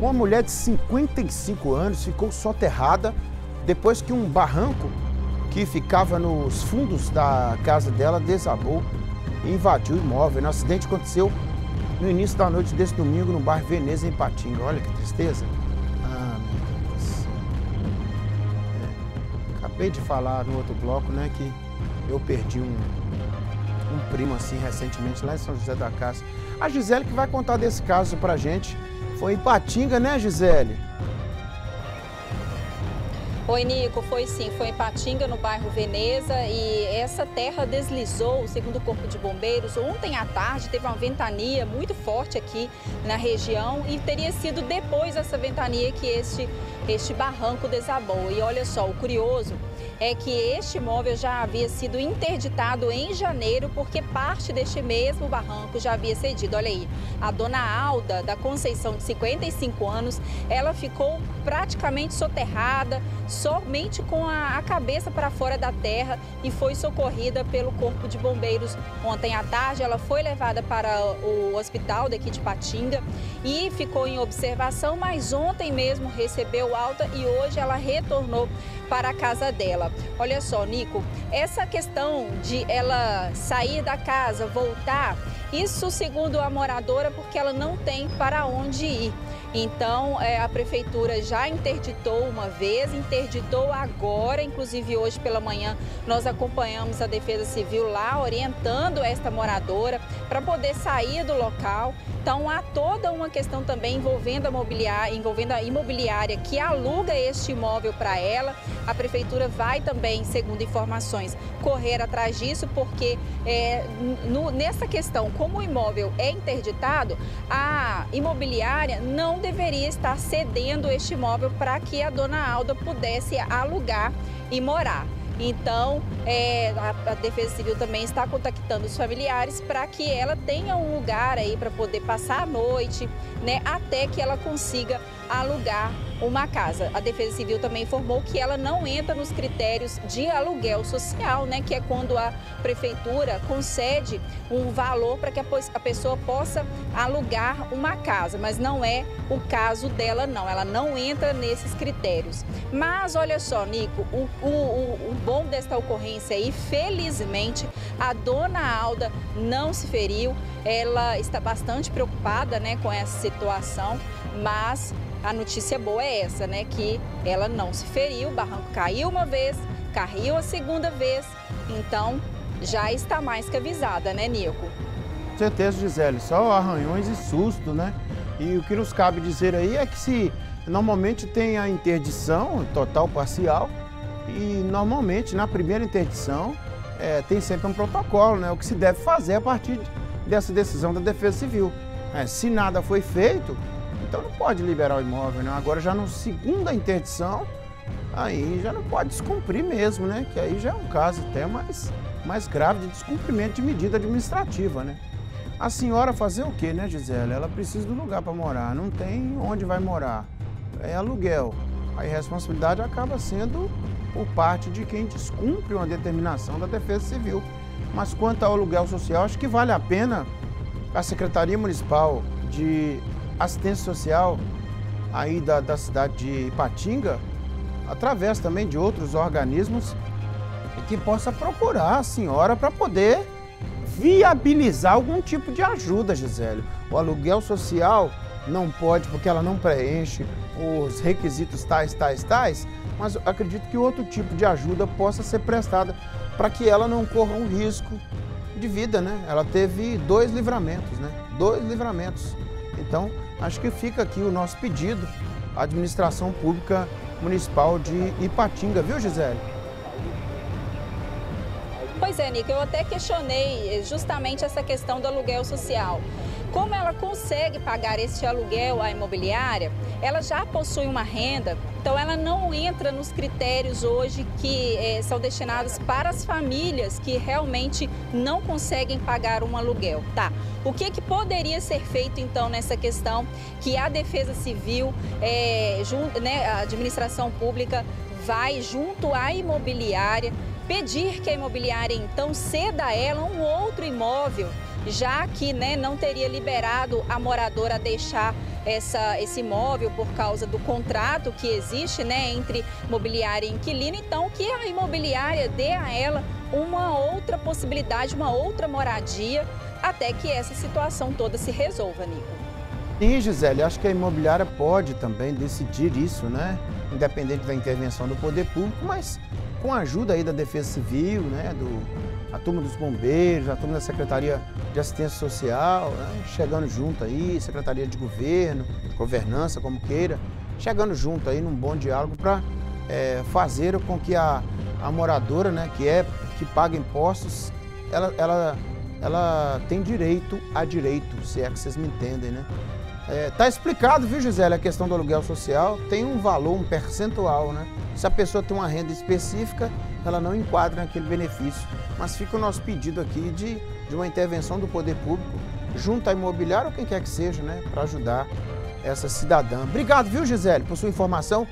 Uma mulher de 55 anos ficou soterrada depois que um barranco que ficava nos fundos da casa dela desabou e invadiu o imóvel. O acidente aconteceu no início da noite desse domingo no bairro Veneza, em Patinga. Olha que tristeza. Ah, meu Deus do céu. É. Acabei de falar no outro bloco, né, que eu perdi um, um primo assim recentemente lá em São José da Casa. A Gisele que vai contar desse caso pra gente. Foi em Patinga, né, Gisele? Oi, Nico, foi sim, foi em Patinga, no bairro Veneza, e essa terra deslizou, segundo o Corpo de Bombeiros, ontem à tarde teve uma ventania muito forte aqui na região e teria sido depois dessa ventania que este, este barranco desabou. E olha só, o curioso é que este imóvel já havia sido interditado em janeiro porque parte deste mesmo barranco já havia cedido. Olha aí, a dona Alda da Conceição, de 55 anos, ela ficou praticamente soterrada, somente com a, a cabeça para fora da terra e foi socorrida pelo Corpo de Bombeiros ontem à tarde. Ela foi levada para o hospital daqui de Patinga e ficou em observação, mas ontem mesmo recebeu alta e hoje ela retornou para a casa dela. Olha só, Nico, essa questão de ela sair da casa, voltar, isso segundo a moradora, porque ela não tem para onde ir. Então, é, a prefeitura já interditou uma vez, interditou agora, inclusive hoje pela manhã nós acompanhamos a Defesa Civil lá orientando esta moradora para poder sair do local. Então, há toda uma questão também envolvendo a, envolvendo a imobiliária que aluga este imóvel para ela. A prefeitura vai também, segundo informações, correr atrás disso, porque é, no, nessa questão, como o imóvel é interditado, a imobiliária não deveria estar cedendo este imóvel para que a dona Alda pudesse alugar e morar. Então, é, a, a, Defesa Civil também está contactando os familiares para que ela tenha um lugar aí para poder passar a noite, né, até que ela consiga alugar uma casa. A Defesa Civil também informou que ela não entra nos critérios de aluguel social, né, que é quando a prefeitura concede um valor para que a pessoa possa alugar uma casa, mas não é o caso dela não, ela não entra nesses critérios. Mas olha só, Nico, o, o, o, o bom desta ocorrência aí, felizmente, a dona Alda não se feriu, ela está bastante preocupada, né, com essa situação, mas a notícia boa é essa, né? Que ela não se feriu, o barranco caiu uma vez, caiu a segunda vez, então já está mais que avisada, né, Nico? Com certeza, Gisele, só arranhões e susto, né? E o que nos cabe dizer aí é que se normalmente tem a interdição total parcial e normalmente na primeira interdição é, tem sempre um protocolo, né? O que se deve fazer a partir dessa decisão da Defesa Civil. É, se nada foi feito, então não pode liberar o imóvel, né? Agora já no segunda interdição, aí já não pode descumprir mesmo, né? Que aí já é um caso até mais, mais grave de descumprimento de medida administrativa, né? A senhora fazer o quê, né, Gisele? Ela precisa do lugar para morar, não tem onde vai morar. É aluguel. A responsabilidade acaba sendo por parte de quem descumpre uma determinação da Defesa Civil. Mas quanto ao aluguel social, acho que vale a pena a Secretaria Municipal de assistência social aí da, da cidade de Ipatinga, através também de outros organismos, que possa procurar a senhora para poder viabilizar algum tipo de ajuda, Gisele. O aluguel social não pode, porque ela não preenche os requisitos tais, tais, tais, mas acredito que outro tipo de ajuda possa ser prestada para que ela não corra um risco de vida, né? Ela teve dois livramentos, né? Dois livramentos. Então, acho que fica aqui o nosso pedido à administração pública municipal de Ipatinga, viu, Gisele? Pois é, Nico, eu até questionei justamente essa questão do aluguel social. Como ela consegue pagar esse aluguel à imobiliária, ela já possui uma renda, então ela não entra nos critérios hoje que eh, são destinados para as famílias que realmente não conseguem pagar um aluguel. Tá? O que, que poderia ser feito então nessa questão que a Defesa Civil, eh, junto, né, a administração pública vai junto à imobiliária pedir que a imobiliária então ceda a ela um outro imóvel já que né, não teria liberado a moradora a deixar essa, esse imóvel por causa do contrato que existe né, entre imobiliária e inquilino, então que a imobiliária dê a ela uma outra possibilidade, uma outra moradia, até que essa situação toda se resolva, Nico. Sim, Gisele, acho que a imobiliária pode também decidir isso, né? Independente da intervenção do poder público, mas com a ajuda aí da Defesa Civil, né? Do, a turma dos bombeiros, a turma da Secretaria de Assistência Social, né? chegando junto aí, Secretaria de Governo, Governança, como queira, chegando junto aí num bom diálogo para é, fazer com que a, a moradora, né, que é que paga impostos, ela, ela, ela tem direito a direito, se é que vocês me entendem, né? É, tá explicado, viu, Gisele, a questão do aluguel social tem um valor, um percentual, né? Se a pessoa tem uma renda específica, ela não enquadra naquele benefício. Mas fica o nosso pedido aqui de, de uma intervenção do poder público, junto à imobiliária ou quem quer que seja, né? Para ajudar essa cidadã. Obrigado, viu, Gisele, por sua informação.